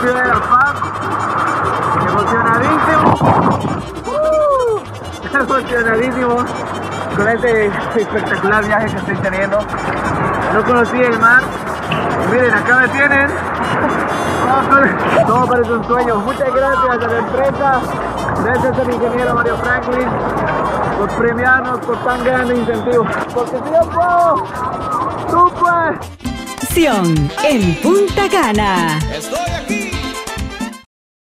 ciudad de Arpad, emocionadísimo, uh, emocionadísimo con este espectacular viaje que estoy teniendo. No conocí el mar, miren acá me tienen, todo parece un sueño. Muchas gracias a la empresa, gracias al ingeniero Mario Franklin por premiarnos por tan grande incentivo. Porque tiempo, tú pues en Punta Cana. Estoy aquí.